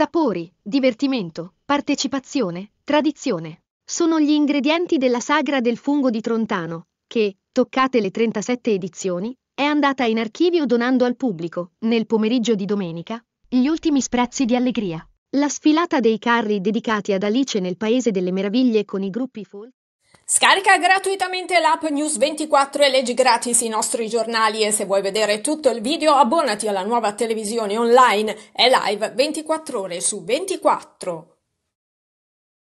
Sapori, divertimento, partecipazione, tradizione. Sono gli ingredienti della sagra del fungo di Trontano, che, toccate le 37 edizioni, è andata in archivio donando al pubblico, nel pomeriggio di domenica, gli ultimi sprezzi di allegria. La sfilata dei carri dedicati ad Alice nel Paese delle Meraviglie con i gruppi folk. Scarica gratuitamente l'app News24 e leggi gratis i nostri giornali e se vuoi vedere tutto il video abbonati alla nuova televisione online e live 24 ore su 24.